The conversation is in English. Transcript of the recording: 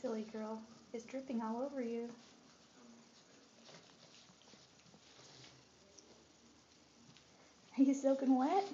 silly girl. It's dripping all over you. Are you soaking wet?